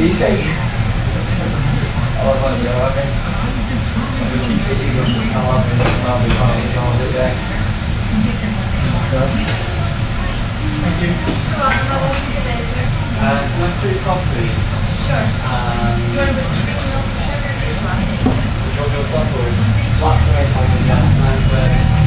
cheesecake? I love one. The cheesecake you I love it. I'll be fine, it's all and day. Thank you. You're I'll you later. Sure. Um, you want a bit of sugar or just black? Would you want black or black for me, like, yeah, 9.30.